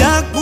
te acuerdas.